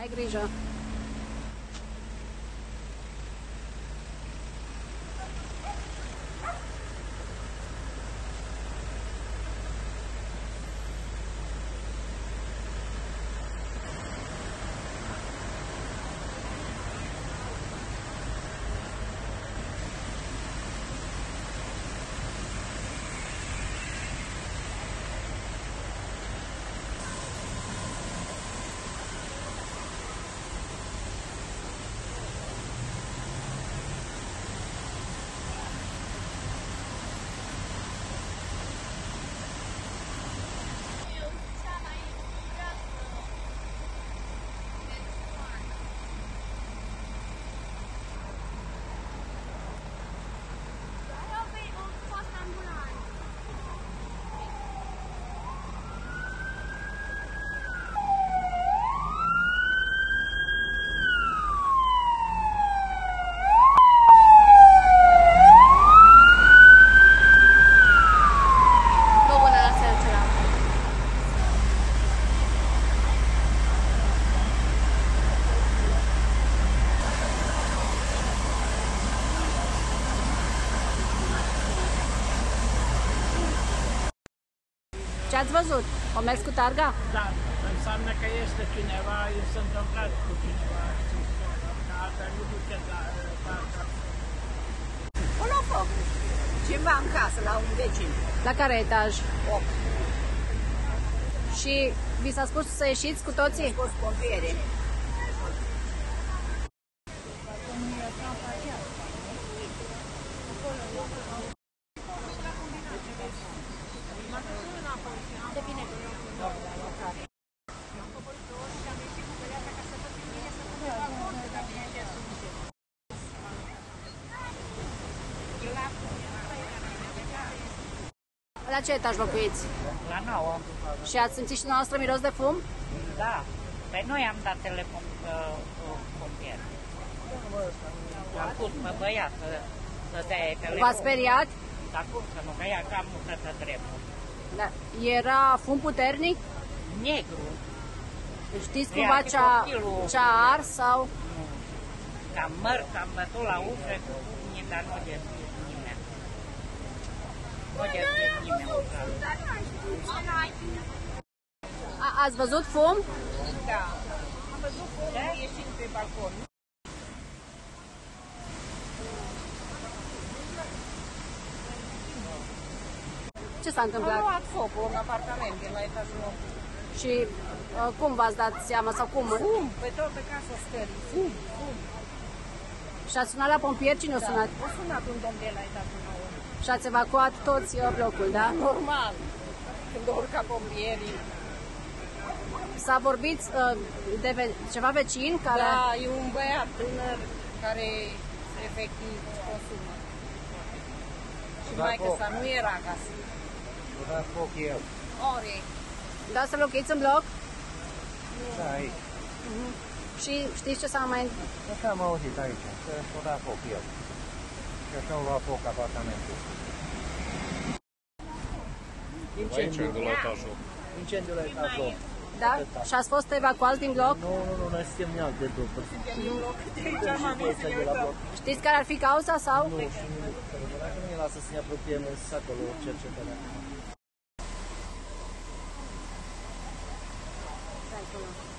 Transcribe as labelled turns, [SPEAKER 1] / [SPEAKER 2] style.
[SPEAKER 1] na igreja. Ce ați văzut? O mers cu targa?
[SPEAKER 2] Da, înseamnă că este cineva, i s-a întâmplat cu cineva, că altfel nu duce la, la, la
[SPEAKER 3] Un foc. Ceva în casă, la un vecin.
[SPEAKER 1] La care etaj?
[SPEAKER 3] 8.
[SPEAKER 1] Și vi s-a spus să ieșiți cu toții?
[SPEAKER 3] Scos pompiere.
[SPEAKER 1] La ce etaj locuiți?
[SPEAKER 4] La 9.
[SPEAKER 1] Și ați simțit și dumneavoastră miros de fum?
[SPEAKER 4] Da. Pe noi am dat telefon uh, uh, pompier. Am pus pe băiat să, să dea telefon.
[SPEAKER 1] V-ați speriat?
[SPEAKER 4] Dar cum să nu, că ea cam nu stă dreptul.
[SPEAKER 1] Da. Era fum puternic?
[SPEAKER 4] Negru.
[SPEAKER 1] Știți
[SPEAKER 4] Ia,
[SPEAKER 1] cumva
[SPEAKER 4] și
[SPEAKER 1] ce-a,
[SPEAKER 4] copilul.
[SPEAKER 1] ce-a ars sau...
[SPEAKER 4] Cam măr, am bătut la ușă cu pumnii, dar nu deschis
[SPEAKER 1] A, ați văzut fum?
[SPEAKER 3] Da. Am văzut cum da? ieșind pe balcon.
[SPEAKER 1] Ce s-a
[SPEAKER 3] Am
[SPEAKER 1] întâmplat?
[SPEAKER 3] luat focul în apartament, de la etajul 8.
[SPEAKER 1] Și uh, cum v-ați dat seama sau cum?
[SPEAKER 3] Fum, pe toată casa stării. Fum, fum.
[SPEAKER 1] Și ați sunat la pompieri? Cine a sunat?
[SPEAKER 3] O sunat un domn de la etajul 9.
[SPEAKER 1] Și ați evacuat toți uh, blocul, da?
[SPEAKER 3] Normal. Când urca pompierii.
[SPEAKER 1] S-a vorbit uh, de ve- ceva vecin care...
[SPEAKER 3] Da, e un băiat tânăr care efectiv consumă. Și mai că sa nu era acasă.
[SPEAKER 5] Da foc eu.
[SPEAKER 3] Ore.
[SPEAKER 1] Da, să locuiți în bloc?
[SPEAKER 5] Da, aici.
[SPEAKER 1] Și știți ce s-a mai...
[SPEAKER 5] Că am auzit aici, că s-a dat foc el. Și așa au luat foc apartamentul.
[SPEAKER 6] Incendiul la etajul.
[SPEAKER 5] Incendiul la etajul.
[SPEAKER 1] Da? Și ați fost evacuați din bloc?
[SPEAKER 5] Nu, nu, nu, noi suntem în alte grupuri. Suntem din bloc, de aici am venit
[SPEAKER 1] Știți care ar fi cauza sau?
[SPEAKER 5] Nu, și nu, dacă nu ne lasă să ne apropiem, să acolo cercetarea. Thank you.